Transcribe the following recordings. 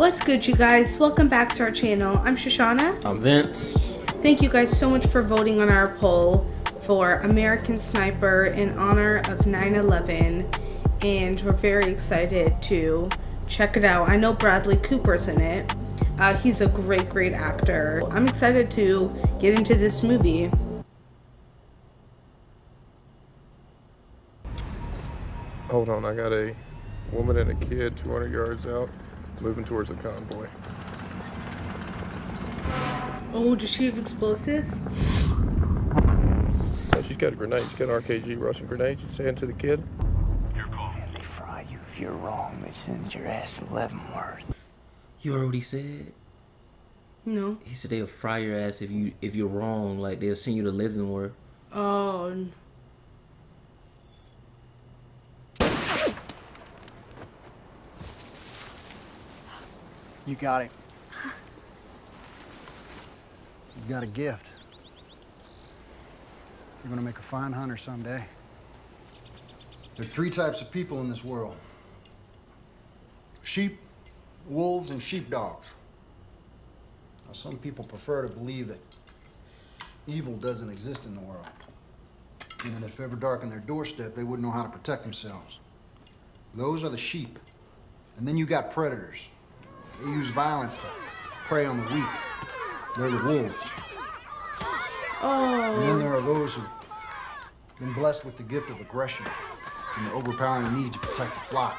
What's good, you guys? Welcome back to our channel. I'm Shoshana. I'm Vince. Thank you guys so much for voting on our poll for American Sniper in honor of 9 11. And we're very excited to check it out. I know Bradley Cooper's in it. Uh, he's a great, great actor. I'm excited to get into this movie. Hold on, I got a woman and a kid 200 yards out, moving towards the convoy. Oh, does she have explosives? She's got a grenade. She's got an RKG Russian grenade. She's saying to the kid, You're cool. And They fry you if you're wrong. They send your ass to Leavenworth. You heard what he said? No. He said they'll fry your ass if you if you're wrong. Like they'll send you to Leavenworth. Oh. You got it. You got a gift. You're gonna make a fine hunter someday. There are three types of people in this world. Sheep, wolves, and sheepdogs. Now, some people prefer to believe that evil doesn't exist in the world. And that if ever darkened their doorstep, they wouldn't know how to protect themselves. Those are the sheep. And then you got predators. They use violence to prey on the weak. They're the wolves. And then Oh. there are those who've been blessed with the gift of aggression and the overpowering need to protect the flock.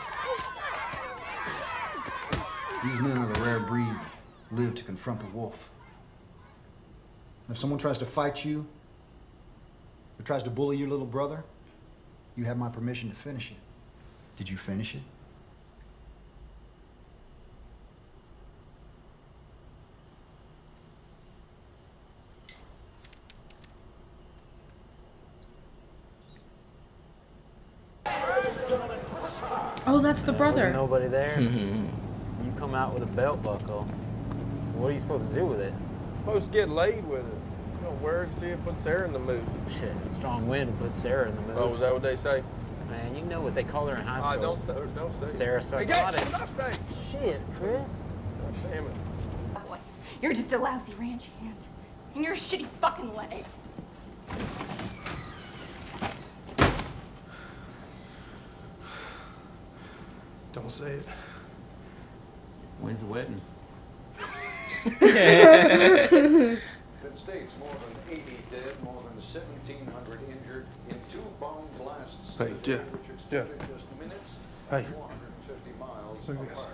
These men are the rare breed live to confront the wolf. If someone tries to fight you or tries to bully your little brother, you have my permission to finish it. Did you finish it? That's the brother. Nobody there. Mm-hmm. you come out with a belt buckle. What are you supposed to do with it? supposed to get laid with it. You know, wear it, see it puts Sarah in the mood. Shit, strong wind put Sarah in the mood. Oh, is that what they say? Man, you know what they call her in high school. don't say, don't say. Sarah Hey, get- Psychotic. what I say? Shit, Chris. God damn it. Boy, you're just a lousy ranch hand. And you're a shitty fucking leg. Don't say it. When's the wedding? United States, more than 80 dead, more than 1,700 injured in two bomb blasts. Hey, Jeff. Which Jeff. extended just minutes, Hey. 450 miles Look at this. apart.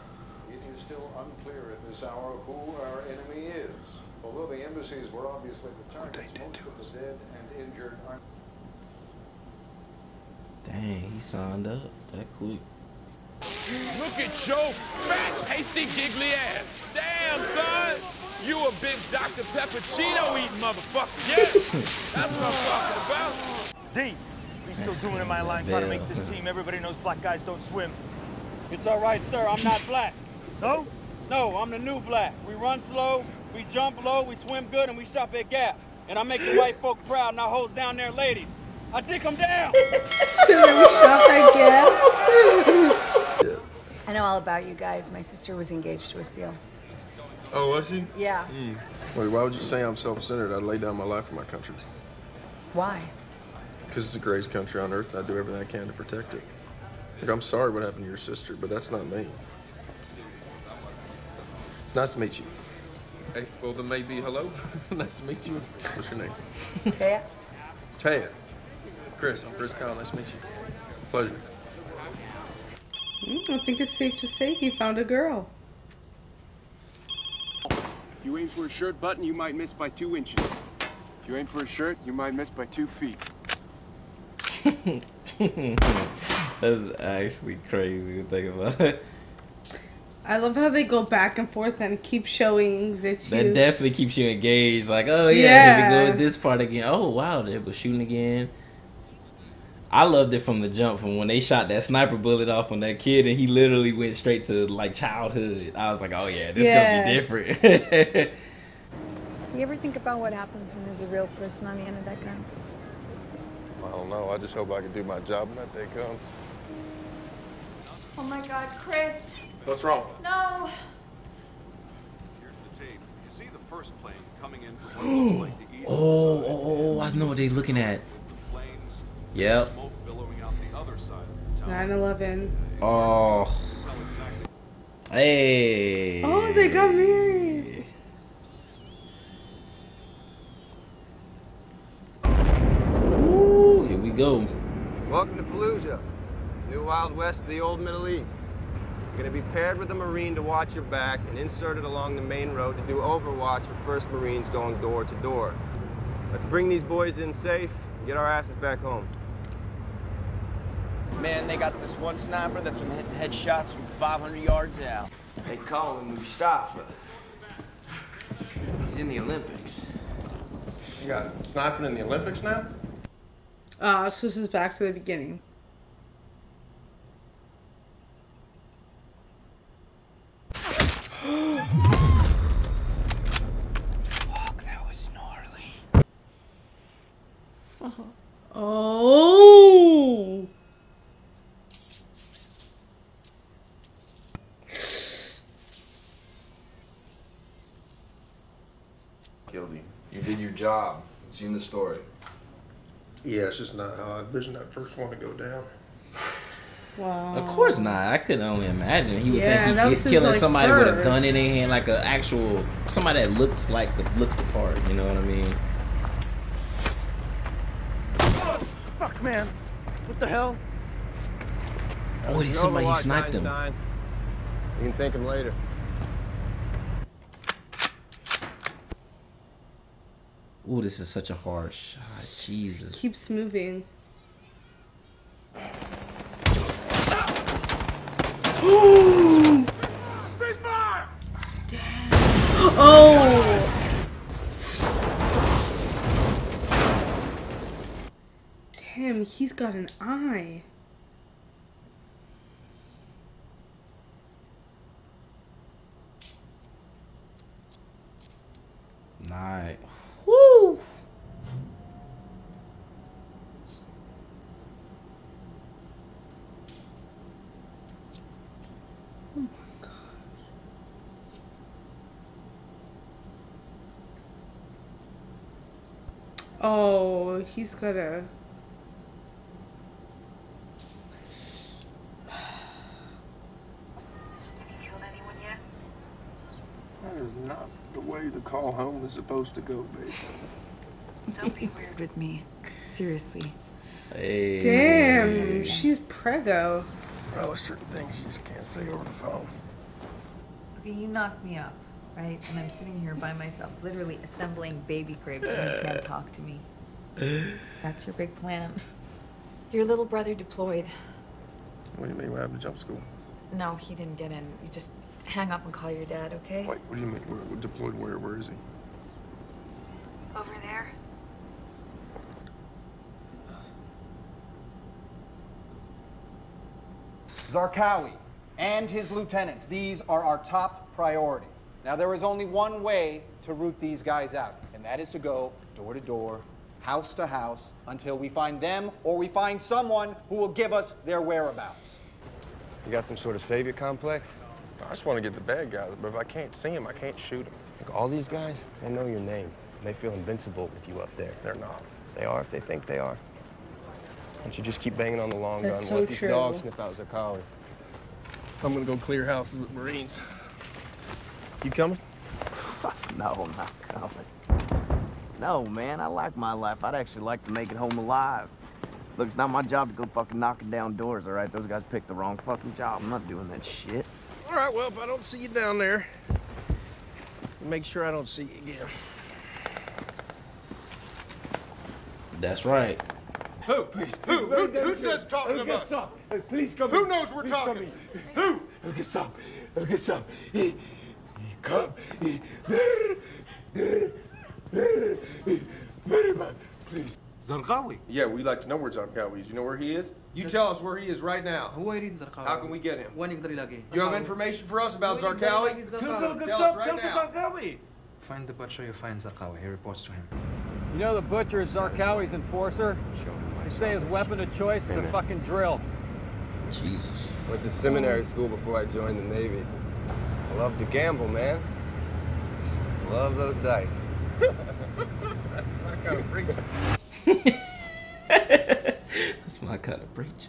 It is still unclear at this hour who our enemy is. Although the embassies were obviously the targets, did most to of us. the dead and injured are Dang, he signed up that quick. Look at your fat, pasty, giggly ass. Damn, son. You a big Dr. Peppuccino eating motherfucker. Yeah. That's what I'm talking about. D, we still doing in my line trying to make this team. Everybody knows black guys don't swim. It's all right, sir. I'm not black. No? No, I'm the new black. We run slow, we jump low, we swim good, and we shop at Gap. And I make the white folk proud, and I hose down their ladies. I dick them down. So then we shop at Gap. I know all about you guys. My sister was engaged to a SEAL. Oh, was she? Yeah. Hmm. Wait, why would you say I'm self-centered? I'd lay down my life for my country. Why? Because it's the greatest country on earth, and I do everything I can to protect it. Look, I'm sorry what happened to your sister, but that's not me. It's nice to meet you. Hey, well, then maybe hello. nice to meet you. What's your name? Yeah. Taya. Chris. I'm Chris Kyle. Nice to meet you. Pleasure. Mm, I think it's safe to say he found a girl. If you aim for a shirt button, you might miss by two inches. If you aim for a shirt, you might miss by two feet. That's actually crazy to think about. I love how they go back and forth and keep showing the two. that definitely keeps you engaged. Like, oh yeah, here we Yeah. go with this part again. Oh wow, they were shooting again. I loved it from the jump, from when they shot that sniper bullet off on that kid, and he literally went straight to like childhood. I was like, oh yeah, this Yeah. gonna be different. You ever think about what happens when there's a real person on the end of that gun? I don't know. I just hope I can do my job when that day comes. Oh my God, Chris. What's wrong? No. you see the first plane coming in from what looks like the east oh, oh, oh, oh, I don't know what they're looking at. Flames, Yep. smoke billowing out the other side of the tower. 9 11. Oh. Hey. Oh, they got married. Ooh, here we go. Welcome to Fallujah, new Wild West of the old Middle East. You're gonna be paired with a Marine to watch your back and inserted along the main road to do overwatch for 1st Marines going door to door. Let's bring these boys in safe and get our asses back home. Man, they got this one sniper that's been hitting headshots from 500 yards out. They call him Mustafa. He's in the Olympics. You got sniping in the Olympics now? Ah, so this is back to the beginning. Fuck, that was gnarly. Oh. Killed him. You did your job. It's in the story. Yeah, it's just not how I envisioned that first one to go down. Wow. Of course not. I could only imagine he would Yeah, think that he'd was killing like, somebody with a gun in first. their hand, like an actual somebody that looks like the looks the part. You know what I mean? Fuck, man. What the hell? Oh, he somebody Overwatch, sniped him. You can thank him later. Ooh, this is such a hard shot. Jesus. Keeps moving. Oh. Damn, he's got an eye. Nice. Woo. Oh, he's got a. That is not the way the call home is supposed to go, baby. Don't be weird with me. Seriously. Hey. Damn, she's prego. Oh, well, there's certain things you just can't say over the phone. Okay, you knocked me up, right? And I'm sitting here by myself, literally assembling baby cribs, and you can't talk to me. That's your big plan. Your little brother deployed. What do you mean? What happened to jump school? No, he didn't get in. You just hang up and call your dad, okay? Wait, what do you mean? Where, where- deployed where? Where is he? Over there. Zarqawi and his lieutenants, these are our top priority. Now, there is only one way to root these guys out, and that is to go door to door, house to house, until we find them or we find someone who will give us their whereabouts. You got some sort of savior complex? I just want to get the bad guys, but if I can't see them, I can't shoot them. Look, all these guys, they know your name. They feel invincible with you up there. They're not. They are if they think they are. Why don't you just keep banging on the long That's gun? so Let these true. dogs sniff out Zarqawi. I'm gonna go clear houses with Marines. You coming? No, I'm not coming. No, man, I like my life. I'd actually like to make it home alive. Look, it's not my job to go fucking knocking down doors, all right? Those guys picked the wrong fucking job. I'm not doing that shit. All right, well, if I don't see you down there, make sure I don't see you again. That's right. Who? Please. Who? Who, who says talking about us? Please come Who in. knows we're Please talking? Come in. Who? Look at some. Look at some. He, he come. Merriman, please. Zarqawi? Yeah, we'd like to know where Zarqawi is. You know where he is? You tell us where he is right now. Who is Zarqawi? How can we get him? You have information for us about Zarqawi? Tell us right now. Zarqawi. Find the butcher, you find Zarqawi. He reports to him. You know the butcher is Zarqawi's enforcer? They say his weapon of choice is a fucking drill. Jesus. Went to seminary school before I joined the Navy. I love to gamble, man. Love those dice. That's my kind of preaching. That's my kind of breach.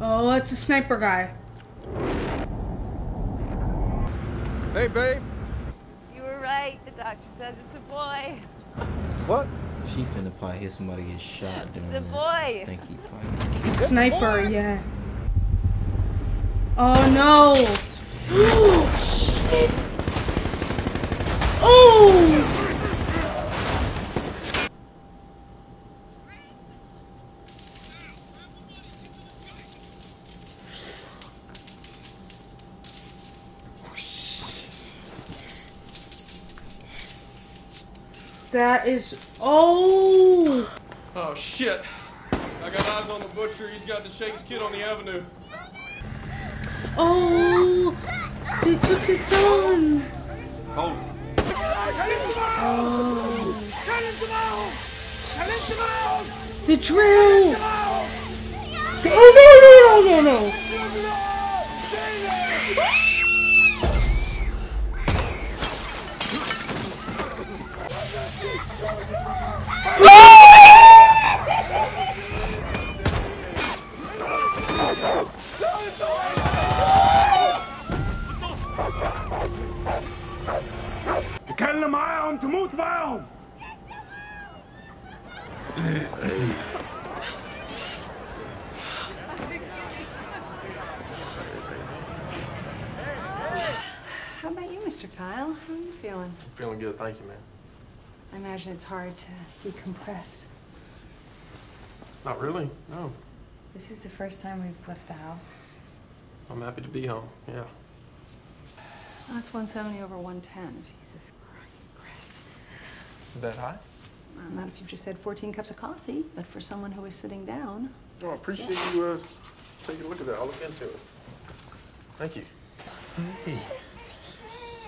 Oh, it's a sniper guy. Hey, babe. You were right. The doctor says it's a boy. What? She finna probably hear somebody get shot during The this. boy. I think he probably. Sniper, yeah. Oh no! Oh shit! Oh! That is oh! Oh, shit. I got eyes on the butcher. He's got the Sheikh's kid on the avenue. Oh! They took his son. Hold. Oh. The drill. Oh no no no no no! تكلم معاهم تموت معاهم Kyle? How are you feeling? I'm Feeling good, thank you, man. I imagine it's hard to decompress. Not really, no. This is the first time we've left the house. I'm happy to be home, yeah. That's 170 over 110. Jesus Christ, Chris. Is that high? Well, not if you've just had 14 cups of coffee, but for someone who is sitting down. Oh, I appreciate you uh, taking a look at that. I'll look into it. Thank you. Hey.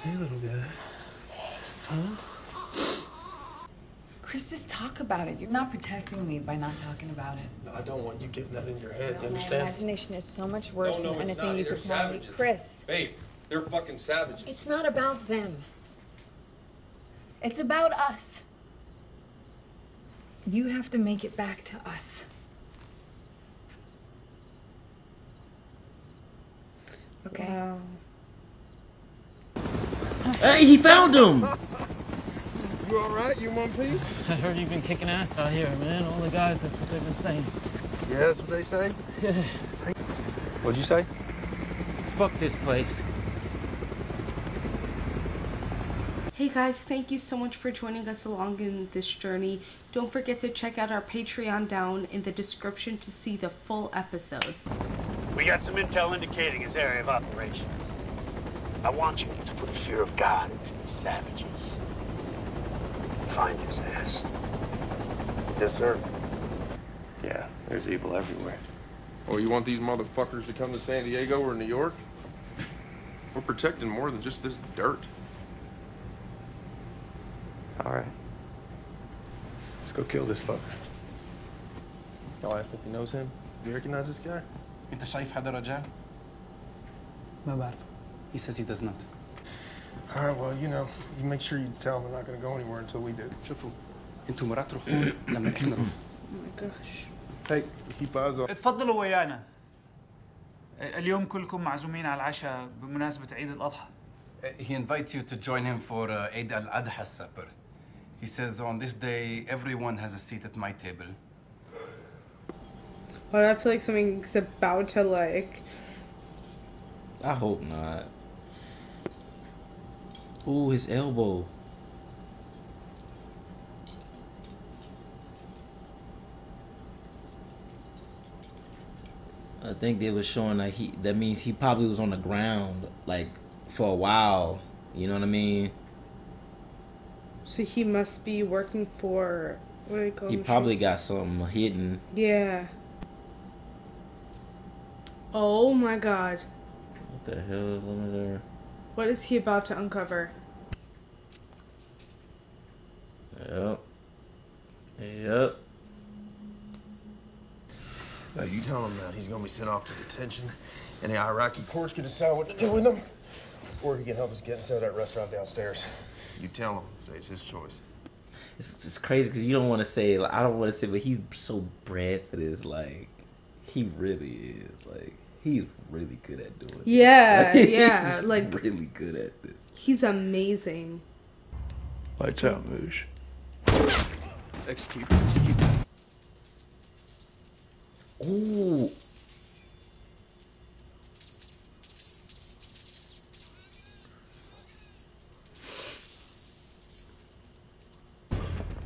Hey, little guy. Huh? Chris, just talk about it. You're not protecting me by not talking about it. No, I don't want you getting that in your head. You My understand? imagination is so much worse No, no, than anything not. you They're could tell me. savages. Chris, Babe, they're fucking savages. it's not about them. It's about us. You have to make it back to us. Okay. Wow. Hey, he found him. You all right? You in one piece? I heard you've been kicking ass out here, man. All the guys, that's what they've been saying. Yeah, that's what they say. Yeah. What'd you say? Fuck this place. Hey guys, thank you so much for joining us along in this journey. Don't forget to check out our Patreon down in the description to see the full episodes. We got some intel indicating his area of operations. I want you to put fear of God into these savages. Find his ass. Yes, sir. Yeah, there's evil everywhere. Oh, you want these motherfuckers to come to San Diego or New York? We're protecting more than just this dirt. All right. Let's go kill this fucker. Y'all asked if he knows him. Do you recognize this guy? انت شايف هذا الرجال؟ ما بعرفه. He says he does not. All right, well, you know, you make sure you tell him they're not going to go anywhere until we do. شوفوا انتم ما راح تروحون لما احنا نروح. Oh my gosh. Hey, keep eyes on. اتفضلوا ويانا اليوم كلكم معزومين على العشاء بمناسبة عيد الأضحى He invites you to join him for uh, Eid al-Adha supper. He says on this day everyone has a seat at my table. But I feel like something's about to like. I hope not. Ooh, his elbow. I think they was showing that he that means he probably was on the ground like for a while. You know what I mean? So he must be working for. What do they call He probably got something hidden. Yeah. Oh my god. What the hell is under there? What is he about to uncover? Yep. Yep. Now, you tell him that he's going to be sent off to detention, and the Iraqi courts can decide what to do with him. Or he can help us get inside that restaurant downstairs. You tell him. Say it's his choice. It's it's crazy because you don't want to say. Like, I don't want to say, but he's so bred for this. Like, he really is. Like, he's really good at doing. this. Yeah, Like, yeah, he's like- really good at this. He's amazing. Lights out, Moosh. Execute. Ooh.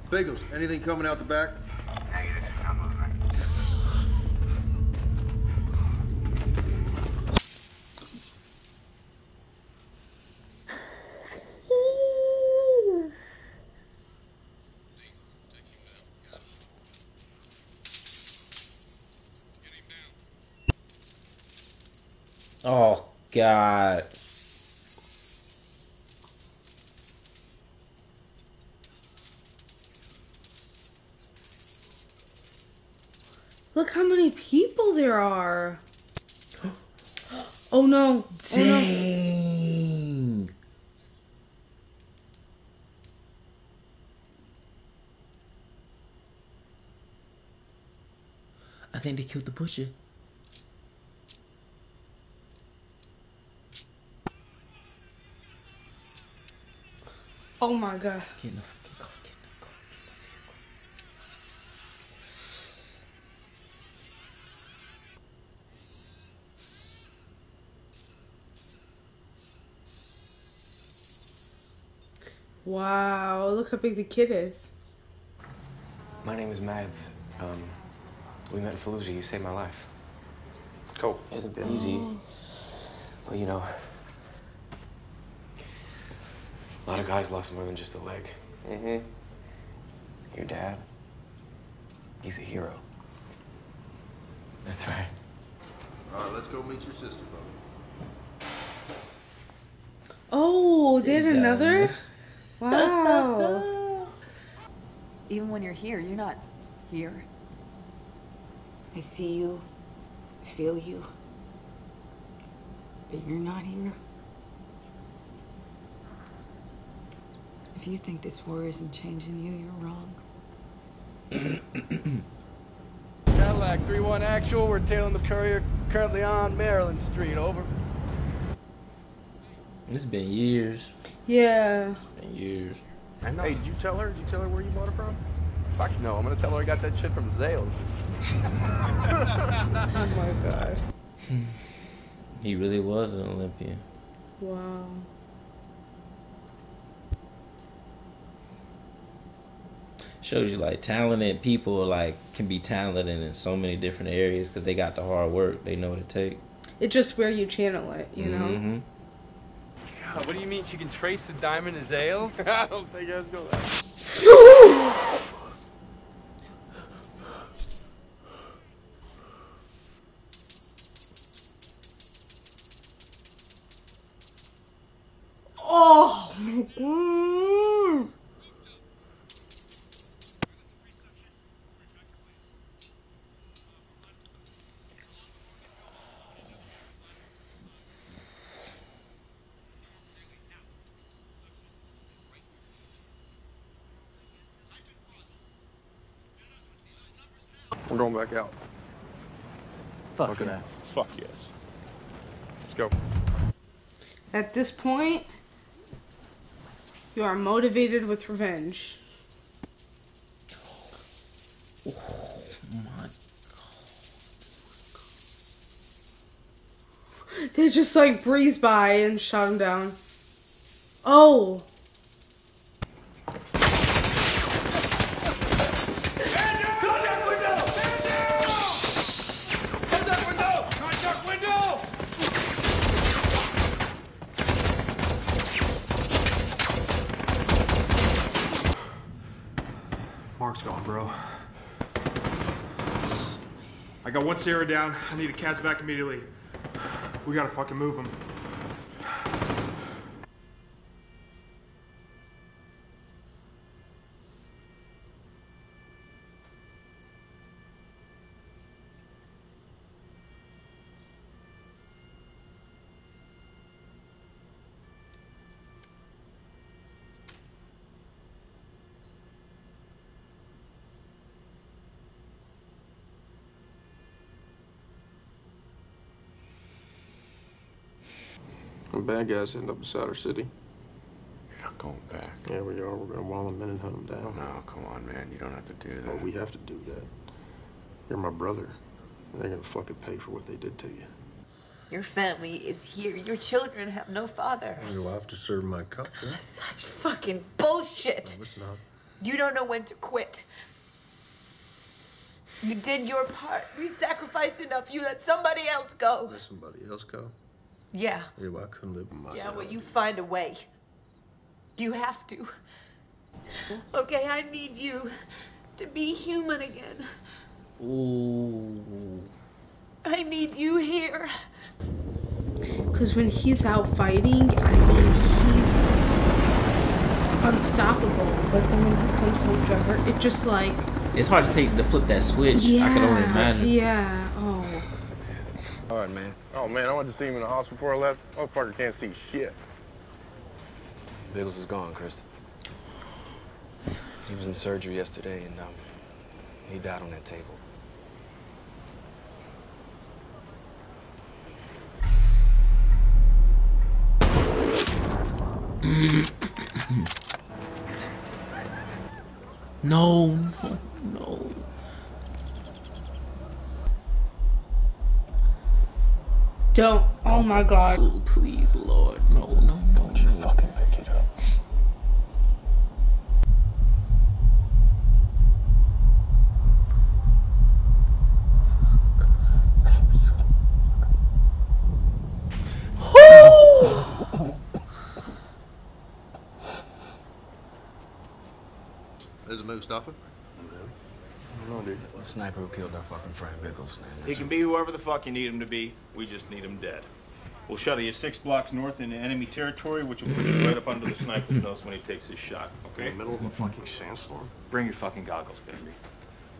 Biggles, anything coming out the back? Oh God. Look how many people there are. Oh no. Oh, no. Dang. I think they killed the butcher. Oh my god. Get in the fucking car. Get in the car. Wow, look how big the kid is. My name is Mads. Um, we met in Fallujah. You saved my life. Cool. It hasn't been easy. but you know, a lot of guys lost more than just a leg. Mm-hmm. Your dad, he's a hero. That's right. All right, let's go meet your sister, Bubba. Oh, did another? Wow. Even when you're here, you're not here. I see you, I feel you, but you're not here. If you think this war isn't changing you, you're wrong. Cadillac 3-1 actual, we're tailing the courier currently on Maryland Street, over. It's been years. Yeah. Been years. Hey, did you tell her? Did you tell her where you bought it from? Fuck no, I'm gonna tell her I got that shit from Zales. oh my god. He really was an Olympian. Wow. Shows you like talented people like can be talented in so many different areas because they got the hard work. They know what it take. It's just where you channel it, you know? Mhm. God, what do you mean she can trace the diamond to Zales? I don't think I was We're going back out. Fuck okay. that. Fuck yes. Let's go. At this point, you are motivated with revenge. Oh my god. They just like breezed by and shot him down. Oh. Mark's gone, bro. I got one Sarah down. I need a casevac immediately. We gotta fucking move him. And bad guys end up beside our city. You're not going back. Yeah, we are. We're gonna wall them in and hunt them down. No, come on, man. You don't have to do that. But we have to do that. You're my brother. They're gonna fucking pay for what they did to you. Your family is here. Your children have no father. You'll have to serve my country. Such fucking bullshit. No, it's not. You don't know when to quit. You did your part. You sacrificed enough. You let somebody else go. Let somebody else go. Yeah. Yeah, well, I couldn't live with myself. Yeah, well, you find a way. You have to. Okay, I need you to be human again. Ooh. I need you here. Because when he's out fighting, I mean, he's unstoppable. But then when he comes home to her, it just like. It's hard to take to flip that switch. Yeah. I can only imagine. Yeah. Oh. Man. Oh, man, I went to see him in the hospital before I left. Motherfucker can't see shit. Biggles is gone, Chris. He was in surgery yesterday, and um, he died on that table. no, no, no. Don't. Oh my god. Oh, please, Lord. No, no, no. Don't you fucking pick it up. Is it Mustafa? No, dude. The sniper who killed our fucking friend Biggles, man. He can be whoever the fuck you need him to be. We just need him dead. We'll shuttle you six blocks north into enemy territory, which will put you right up under the sniper's nose when he takes his shot, okay? In the middle of a fucking sandstorm. Bring your fucking goggles, baby.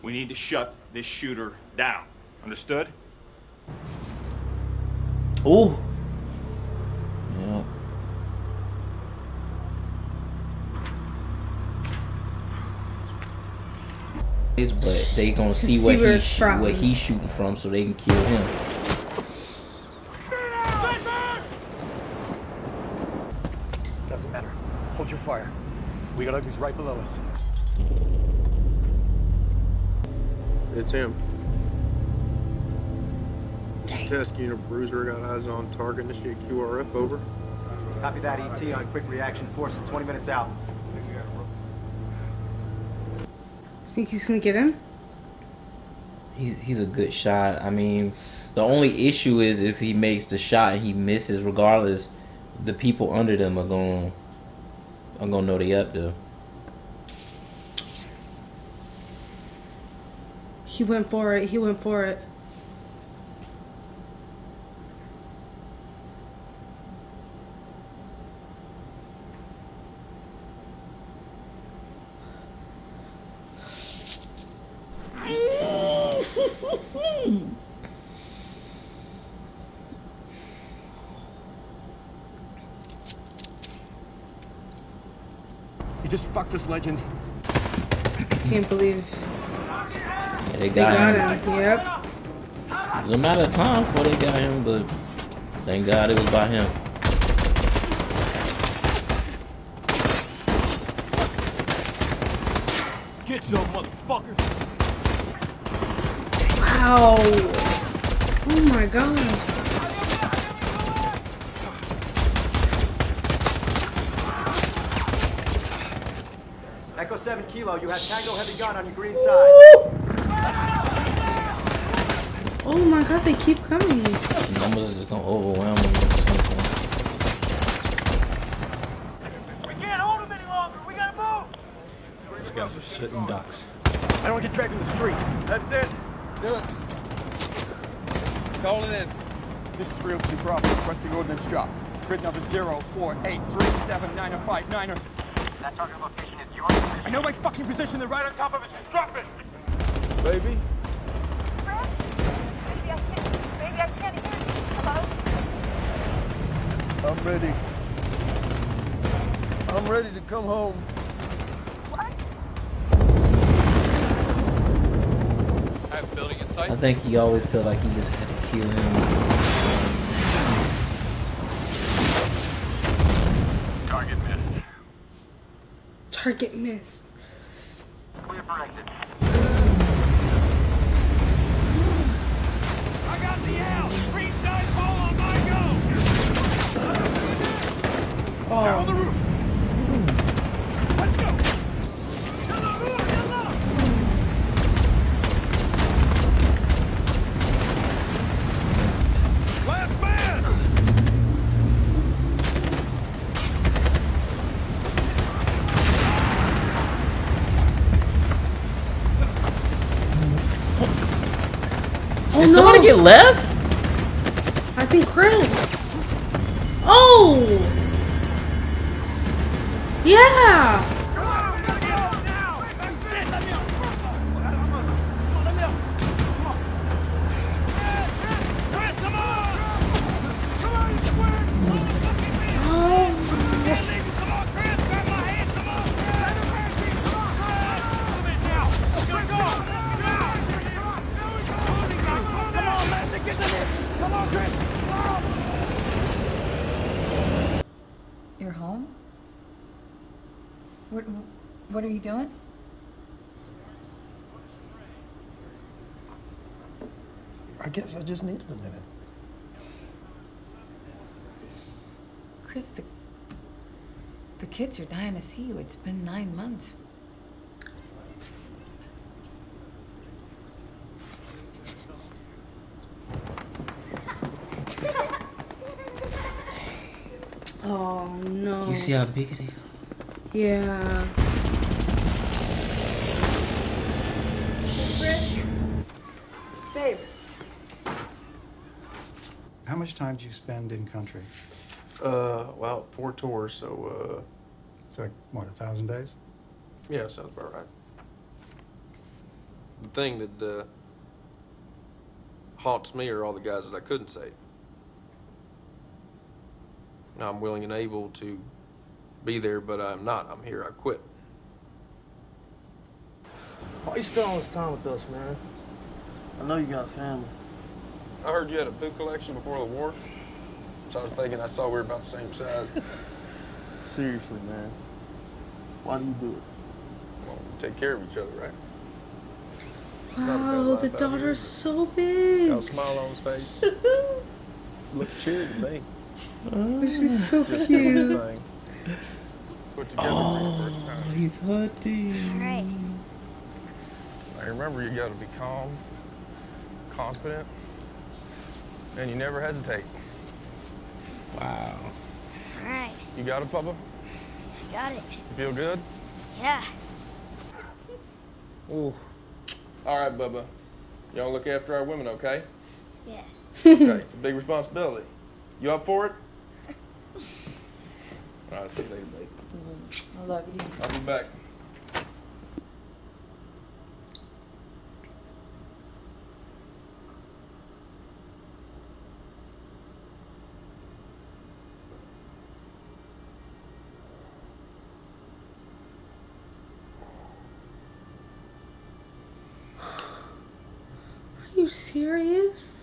We need to shut this shooter down. Understood? Ooh. Yeah. But they gonna see, see where, where he's it's from. where he's shooting from, so they can kill him. Doesn't matter. Hold your fire. We got uglies right below us. It's him. Test unit Bruiser got eyes on target. Initiate QRF over. Copy that, ET on quick reaction forces 20 minutes out. Think he's gonna get him? He's he's a good shot. I mean, the only issue is if he makes the shot and he misses, regardless, the people under them are going are gonna know they up there. He went for it. He went for it. You just fucked us, legend. Can't believe Yeah, they they got, got him. him. Yep. It was a matter of time before they got him, but thank God it was by him. Get some motherfuckers. Wow. Oh my god. Echo 7 Kilo, you have Tango Heavy Gun on your green side. Oh my god, they keep coming. Numbers is gonna overwhelm him. at some point. We can't hold him any longer. We gotta move. These guys are sitting ducks. I don't get dragged in the street. That's it. Do it. Call it in. This is Real 2 Bravo, requesting ordnance drop. Grid number 048379590. That target location is yours. I know my fucking position. They're right on top of us. Just drop it. Baby? Baby, I can't. Baby, I can't hear you. Hello? I'm ready. I'm ready to come home. What? I have building in sight. I think he always felt like he just had to kill him. Target missed. Clear for exit. I got the L. Green side pole on my go. Oh. Down the roof. Let's go. Yalla, roof, yalla. Last man. Oh, Did somebody no. Get left? I think Chris. Oh! Yeah! You're home? What, what are you doing? I guess I just needed a minute. Chris, the, the kids are dying to see you. It's been nine months. Oh no. You see how big it is? Yeah. Babe. How much time do you spend in country? Uh, well, four tours, so, uh, It's like, what, a thousand days? yeah, sounds about right. The thing that, uh, haunts me are all the guys that I couldn't save. I'm willing and able to be there, but I'm not. I'm here. I quit. Why you spend all this time with us, man? I know you got family. I heard you had a poo collection before the war, so I was thinking I saw we were about the same size. Seriously, man. Why do you do it? Well, we take care of each other, right? It's not a bad Wow, the out daughter's so big. Got a smile on his face. Look cheery to me. She's so Just cute. Doing. Put together for the first oh, time. He's hunting. Right. I remember you got to be calm, confident, and you never hesitate. Wow. All right. You got it, Papa? Got it. You feel good? Yeah. Ooh. All right, Bubba. Y'all look after our women, okay? Yeah. okay, it's a big responsibility. You up for it? All right, see you later, babe. I love you. I'll be back. Are you serious?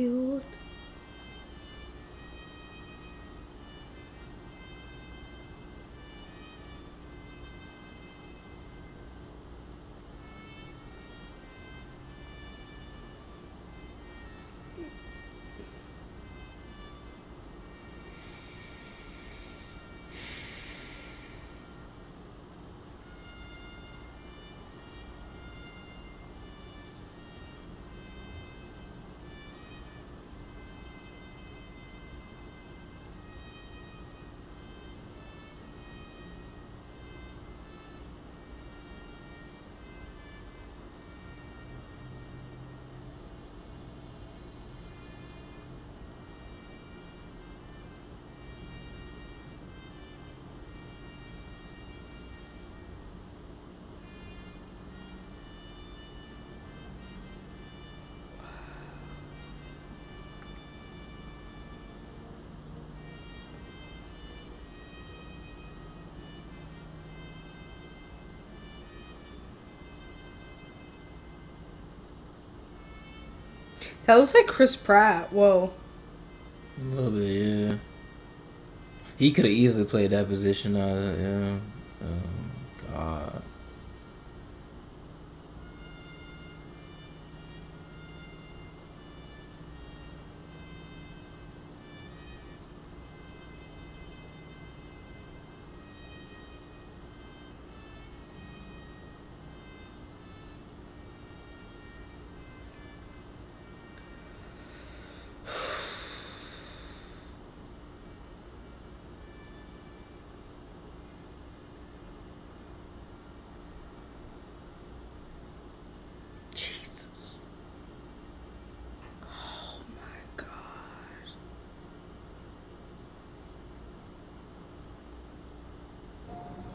Killed. That looks like Chris Pratt. Whoa. A little bit, yeah. He could have easily played that position. Uh, yeah.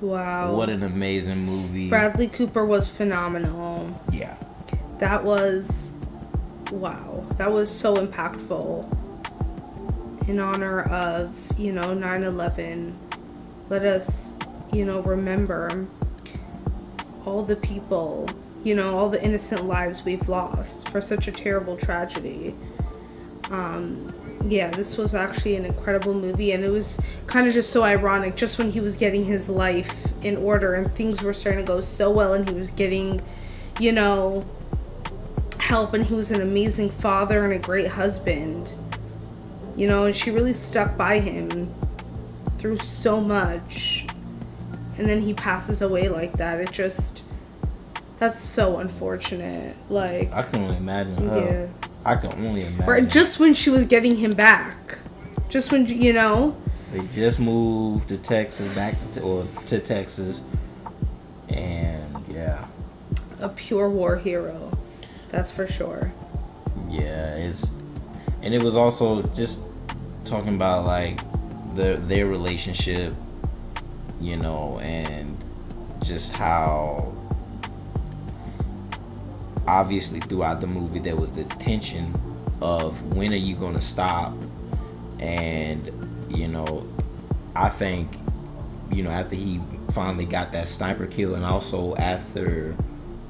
Wow. What an amazing movie. Bradley Cooper was phenomenal. Yeah. That was wow. That was so impactful. In honor of, you know, 9/11. Let us, you know, remember all the people, you know, all the innocent lives we've lost for such a terrible tragedy. Um yeah, this was actually an incredible movie, and it was kind of just so ironic. Just when he was getting his life in order and things were starting to go so well, and he was getting, you know, help, and he was an amazing father and a great husband, you know, and she really stuck by him through so much, and then he passes away like that. It just, that's so unfortunate. Like, I can only imagine. Yeah. I can only imagine. Or just when she was getting him back, just when you know. They just moved to Texas, back to or to Texas, and yeah. A pure war hero, that's for sure. Yeah, it's, and it was also just talking about like their their relationship, you know, and just how obviously throughout the movie there was this tension of when are you going to stop? And you know i think you know after he finally got that sniper kill and also after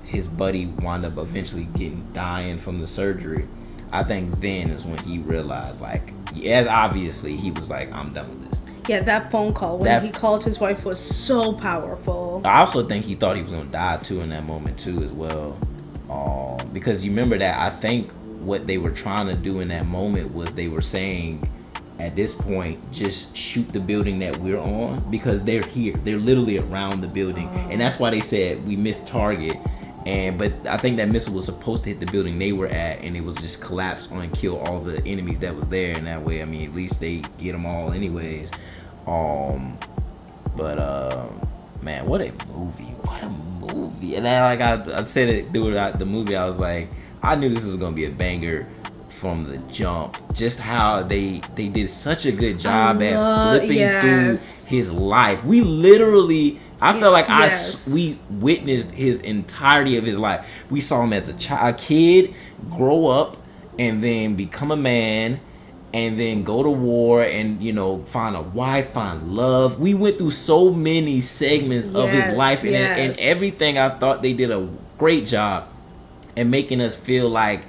his buddy wound up eventually getting dying from the surgery i think then is when he realized like as obviously he was like i'm done with this. Yeah that phone call when that, he called his wife was so powerful. I also think he thought he was going to die too in that moment too as well um, because you remember that I think what they were trying to do in that moment was they were saying at this point just shoot the building that we're on because they're here. They're literally around the building. And that's why they said we missed target. And but I think that missile was supposed to hit the building they were at and it was just collapse on and kill all the enemies that was there. And that way I mean at least they get them all anyways. Um but uh man what a movie. What a movie. And then like I, I said it through the movie, I was like, I knew this was gonna be a banger from the jump. Just how they they did such a good job at uh, flipping yes. through his life. We literally I felt like yes. I we witnessed his entirety of his life. We saw him as a child, a kid grow up and then become a man and then go to war and you know find a wife find love we went through so many segments yes, of his life and, yes. and everything i thought they did a great job and making us feel like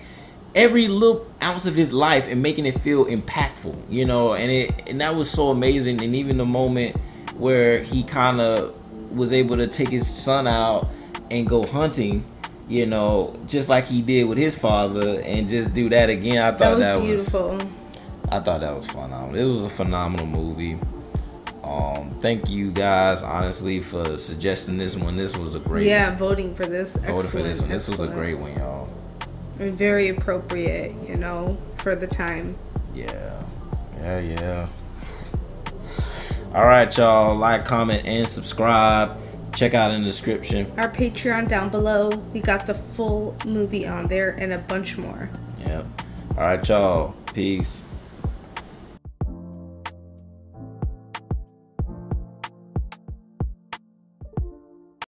every little ounce of his life and making it feel impactful you know and it and that was so amazing and even the moment where he kind of was able to take his son out and go hunting you know just like he did with his father and just do that again i thought that was, that beautiful. I thought that was phenomenal. It was a phenomenal movie. Um, thank you guys, honestly, for suggesting this one. This was a great. Yeah, one. voting for this. Voting for this one. This was a great one, y'all. And very appropriate, you know, for the time. Yeah, yeah, yeah. All right, y'all. Like, comment, and subscribe. Check out in the description. Our Patreon down below. We got the full movie on there and a bunch more. Yep. All right, y'all. Peace.